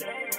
Say